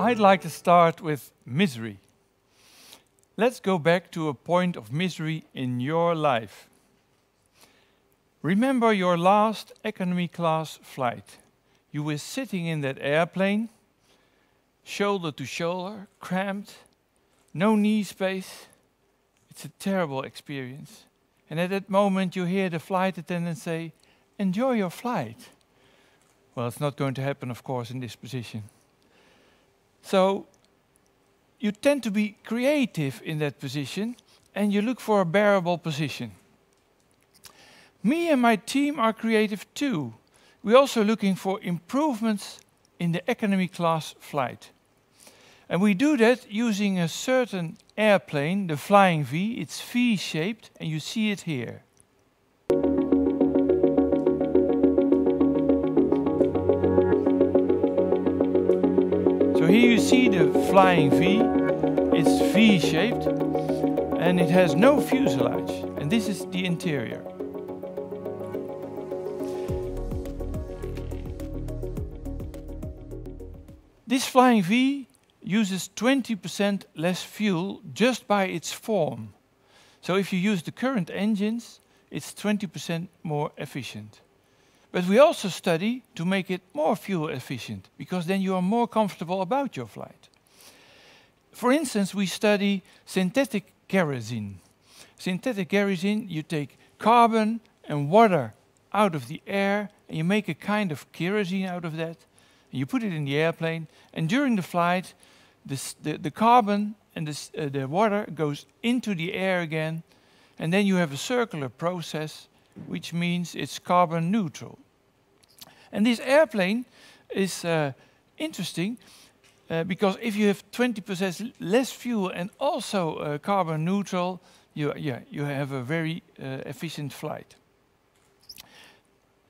I'd like to start with misery. Let's go back to a point of misery in your life. Remember your last economy class flight. You were sitting in that airplane, shoulder to shoulder, cramped, no knee space. It's a terrible experience. And at that moment, you hear the flight attendant say, Enjoy your flight. Well, it's not going to happen, of course, in this position. So you tend to be creative in that position and you look for a bearable position. Me and my team are creative too. We're also looking for improvements in the economy class flight. And we do that using a certain airplane, the Flying V. It's V-shaped and you see it here. So here you see the Flying V. It's V-shaped and it has no fuselage. And this is the interior. This Flying V uses 20% less fuel just by its form. So if you use the current engines, it's 20% more efficient. But we also study to make it more fuel efficient, because then you are more comfortable about your flight. For instance, we study synthetic kerosene. Synthetic kerosene, you take carbon and water out of the air, and you make a kind of kerosene out of that, and you put it in the airplane, and during the flight, the, the carbon and uh, the water goes into the air again, and then you have a circular process which means it's carbon neutral. And this airplane is uh, interesting uh, because if you have 20% less fuel and also uh, carbon neutral, you, yeah, you have a very uh, efficient flight.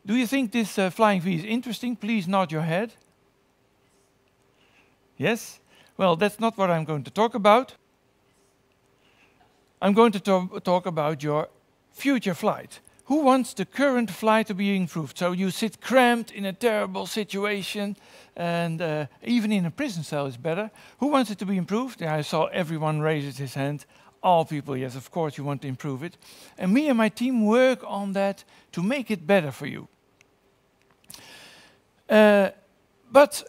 Do you think this uh, flying V is interesting? Please nod your head. Yes? Well, that's not what I'm going to talk about. I'm going to talk about your future flight. Who wants the current flight to be improved? So you sit cramped in a terrible situation, and uh, even in a prison cell is better. Who wants it to be improved? Yeah, I saw everyone raise his hand. All people, yes, of course, you want to improve it. And me and my team work on that to make it better for you. Uh, but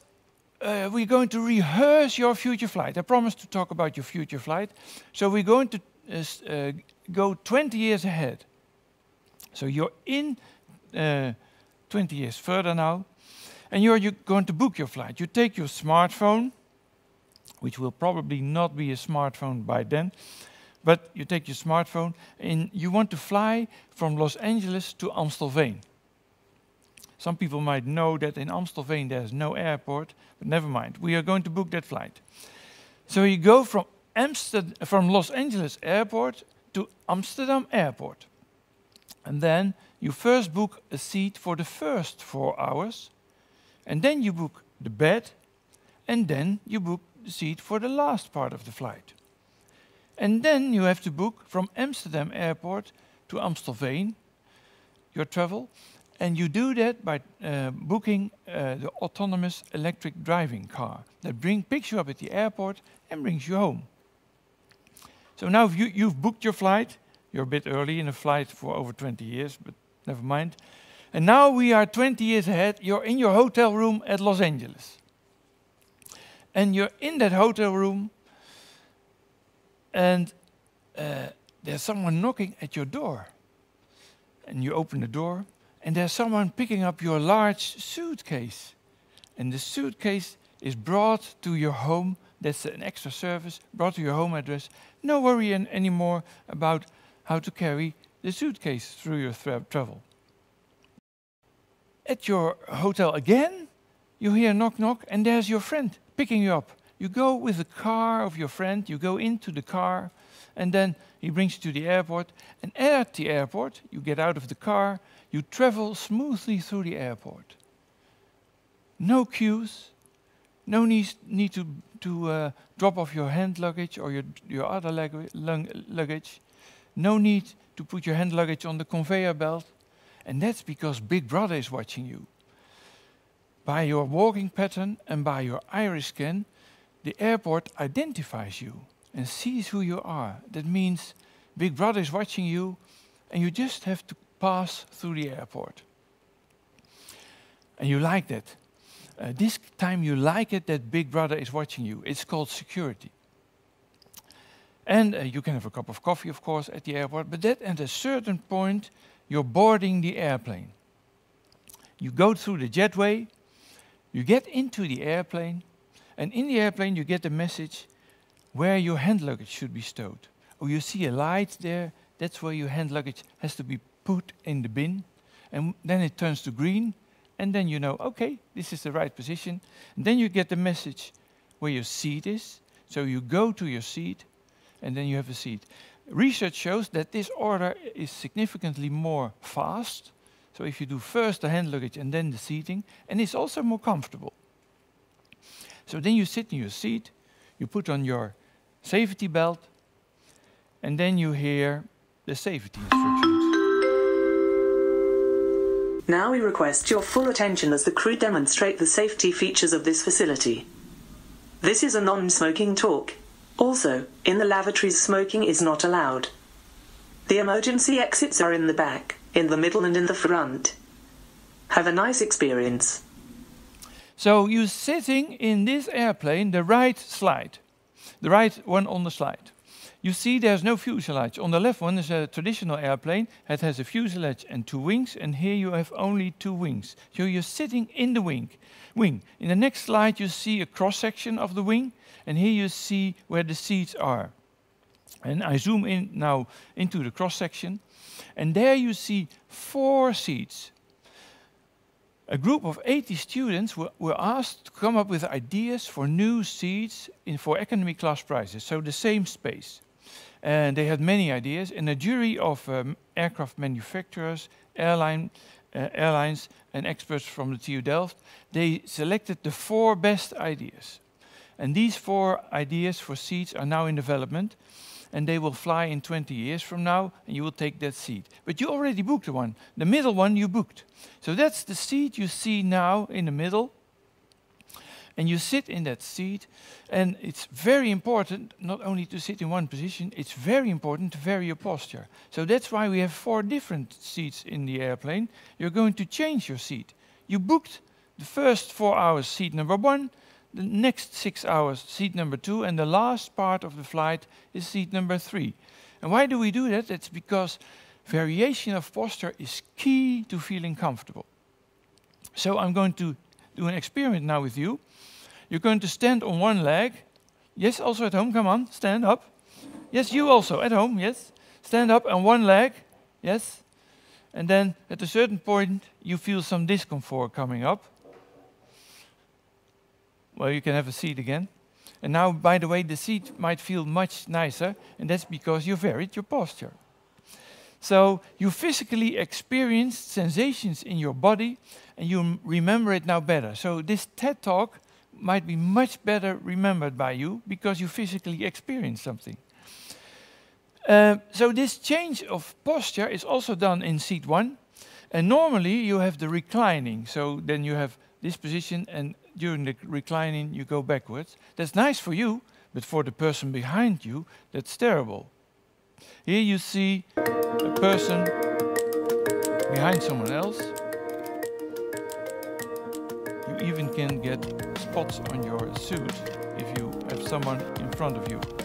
uh, we're going to rehearse your future flight. I promised to talk about your future flight. So we're going to uh, uh go 20 years ahead. So you're in uh, 20 years further now, and you're, you're going to book your flight. You take your smartphone, which will probably not be a smartphone by then, but you take your smartphone and you want to fly from Los Angeles to Amstelveen. Some people might know that in Amstelveen there's no airport, but never mind. We are going to book that flight. So you go from from Los Angeles airport to Amsterdam airport. And then you first book a seat for the first four hours, and then you book the bed, and then you book the seat for the last part of the flight. And then you have to book from Amsterdam airport to Amstelveen, your travel, and you do that by uh, booking uh, the autonomous electric driving car that bring, picks you up at the airport and brings you home. So now you, you've booked your flight, you're a bit early in a flight for over 20 years, but never mind. And now we are 20 years ahead. You're in your hotel room at Los Angeles. And you're in that hotel room, and uh, there's someone knocking at your door. And you open the door, and there's someone picking up your large suitcase. And the suitcase is brought to your home. That's an extra service, brought to your home address. No worry an anymore about how to carry the suitcase through your tra travel. At your hotel again, you hear knock knock, and there's your friend picking you up. You go with the car of your friend, you go into the car, and then he brings you to the airport. And at the airport, you get out of the car, you travel smoothly through the airport. No queues, no need, need to, to uh, drop off your hand luggage or your, your other luggage no need to put your hand luggage on the conveyor belt. And that's because Big Brother is watching you. By your walking pattern and by your iris scan, the airport identifies you and sees who you are. That means Big Brother is watching you and you just have to pass through the airport. And you like that. Uh, this time you like it that Big Brother is watching you. It's called security. And uh, you can have a cup of coffee, of course, at the airport, but that at a certain point, you're boarding the airplane. You go through the jetway, you get into the airplane, and in the airplane you get the message where your hand luggage should be stowed. Oh, you see a light there, that's where your hand luggage has to be put in the bin. And then it turns to green, and then you know, okay, this is the right position. And then you get the message where your seat is. So you go to your seat, and then you have a seat. Research shows that this order is significantly more fast. So if you do first the hand luggage and then the seating, and it's also more comfortable. So then you sit in your seat, you put on your safety belt, and then you hear the safety instructions. Now we request your full attention as the crew demonstrate the safety features of this facility. This is a non-smoking talk. Also, in the lavatories smoking is not allowed. The emergency exits are in the back, in the middle and in the front. Have a nice experience. So you're sitting in this airplane, the right slide, the right one on the slide. You see there's no fuselage. On the left one is a traditional airplane. It has a fuselage and two wings, and here you have only two wings. So you're sitting in the wing. wing. In the next slide you see a cross-section of the wing, and here you see where the seats are. And I zoom in now into the cross section, and there you see four seats. A group of 80 students were, were asked to come up with ideas for new seats in, for economy class prices, so the same space. And they had many ideas, and a jury of um, aircraft manufacturers, airline, uh, airlines, and experts from the TU Delft, they selected the four best ideas. And these four ideas for seats are now in development, and they will fly in 20 years from now, and you will take that seat. But you already booked the one. The middle one you booked. So that's the seat you see now in the middle. And you sit in that seat, and it's very important not only to sit in one position, it's very important to vary your posture. So that's why we have four different seats in the airplane. You're going to change your seat. You booked the first four hours seat number one, the next six hours, seat number two, and the last part of the flight is seat number three. And why do we do that? It's because variation of posture is key to feeling comfortable. So I'm going to do an experiment now with you. You're going to stand on one leg. Yes, also at home, come on, stand up. Yes, you also at home, yes. Stand up on one leg, yes. And then at a certain point, you feel some discomfort coming up. Well, you can have a seat again. And now, by the way, the seat might feel much nicer, and that's because you varied your posture. So you physically experienced sensations in your body, and you remember it now better. So this TED Talk might be much better remembered by you because you physically experienced something. Uh, so this change of posture is also done in seat one. And normally you have the reclining, so then you have this position and during the reclining you go backwards. That's nice for you, but for the person behind you, that's terrible. Here you see a person behind someone else. You even can get spots on your suit if you have someone in front of you.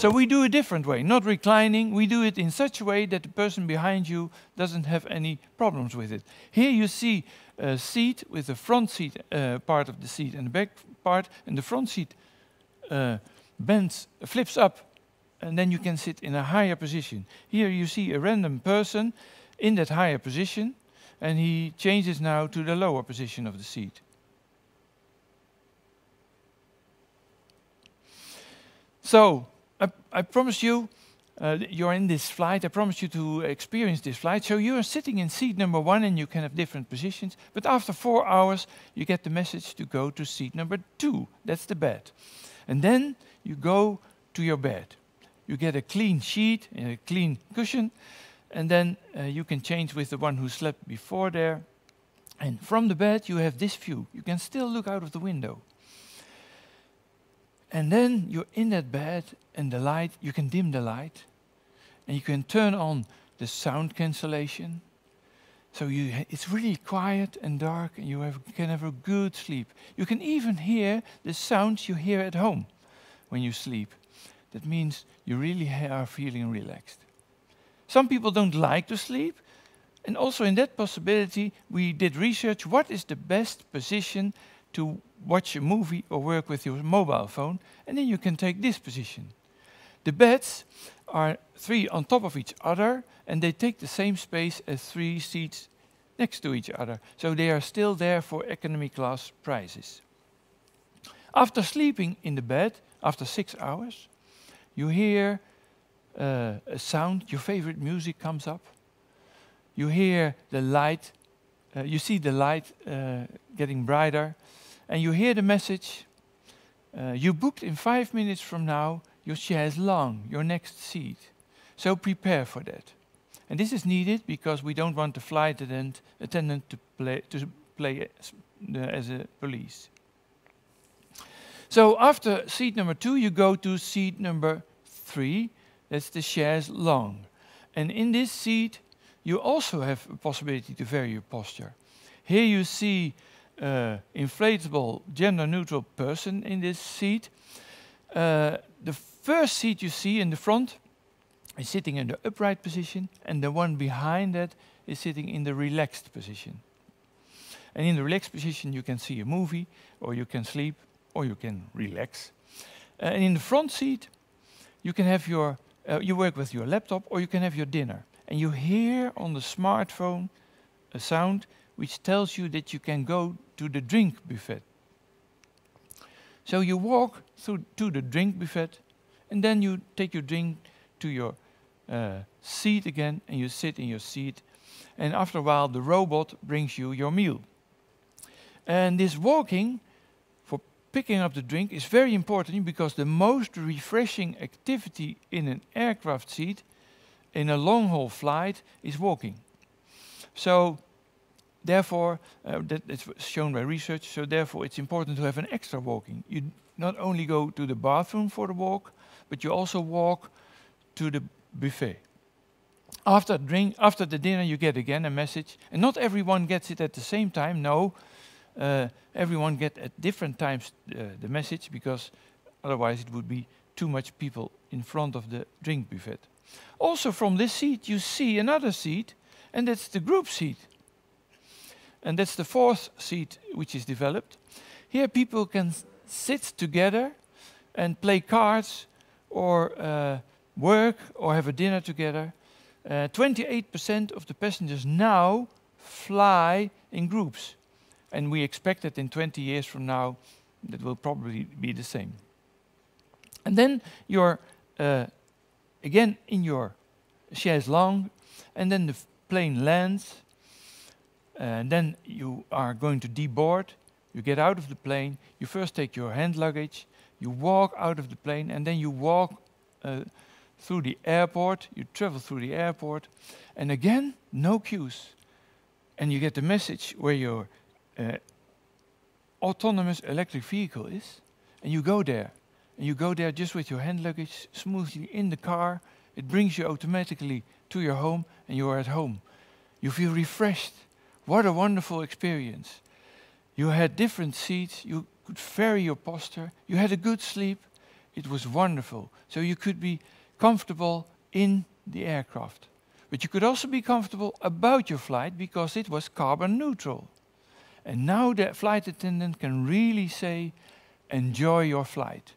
So we do a different way, not reclining. We do it in such a way that the person behind you doesn't have any problems with it. Here you see a seat with the front seat uh, part of the seat and the back part, and the front seat uh, bends, flips up, and then you can sit in a higher position. Here you see a random person in that higher position, and he changes now to the lower position of the seat. So I, I promise you, uh, you're in this flight. I promise you to experience this flight. So you are sitting in seat number one and you can have different positions. But after four hours, you get the message to go to seat number two. That's the bed. And then you go to your bed. You get a clean sheet and a clean cushion, and then uh, you can change with the one who slept before there. And from the bed, you have this view. You can still look out of the window. And then you're in that bed, and the light, you can dim the light, and you can turn on the sound cancellation. So you, it's really quiet and dark, and you have, can have a good sleep. You can even hear the sounds you hear at home when you sleep. That means you really are feeling relaxed. Some people don't like to sleep, and also in that possibility, we did research what is the best position to watch a movie or work with your mobile phone, and then you can take this position. The beds are three on top of each other, and they take the same space as three seats next to each other, so they are still there for economy class prices. After sleeping in the bed, after six hours, you hear uh, a sound, your favorite music comes up. You hear the light, uh, you see the light uh, getting brighter, and you hear the message uh, you booked in five minutes from now your chaise longue, your next seat. So prepare for that. And this is needed because we don't want the flight attendant, attendant to play, to play as, uh, as a police. So after seat number two, you go to seat number three. That's the chaise longue. And in this seat, you also have a possibility to vary your posture. Here you see uh, inflatable gender neutral person in this seat. Uh, the first seat you see in the front is sitting in the upright position, and the one behind that is sitting in the relaxed position. And in the relaxed position, you can see a movie, or you can sleep, or you can relax. Uh, and in the front seat, you can have your, uh, you work with your laptop, or you can have your dinner. And you hear on the smartphone a sound which tells you that you can go to the drink buffet. So you walk through to the drink buffet, and then you take your drink to your uh, seat again, and you sit in your seat. And after a while, the robot brings you your meal. And this walking for picking up the drink is very important because the most refreshing activity in an aircraft seat in a long haul flight is walking. So Therefore, uh, that is shown by research, so therefore it's important to have an extra walking. You not only go to the bathroom for the walk, but you also walk to the buffet. After, drink, after the dinner, you get again a message, and not everyone gets it at the same time. No, uh, everyone get at different times uh, the message because otherwise it would be too much people in front of the drink buffet. Also, from this seat, you see another seat, and that's the group seat. And that's the fourth seat which is developed. Here people can sit together and play cards or uh, work or have a dinner together. 28% uh, of the passengers now fly in groups. And we expect that in 20 years from now, that will probably be the same. And then you're uh, again in your chaise longue, and then the plane lands, and then you are going to deboard. You get out of the plane. You first take your hand luggage. You walk out of the plane, and then you walk uh, through the airport. You travel through the airport, and again, no queues. And you get the message where your uh, autonomous electric vehicle is, and you go there. And you go there just with your hand luggage smoothly in the car. It brings you automatically to your home, and you are at home. You feel refreshed what a wonderful experience. You had different seats, you could vary your posture, you had a good sleep. It was wonderful. So you could be comfortable in the aircraft. But you could also be comfortable about your flight because it was carbon neutral. And now the flight attendant can really say, enjoy your flight.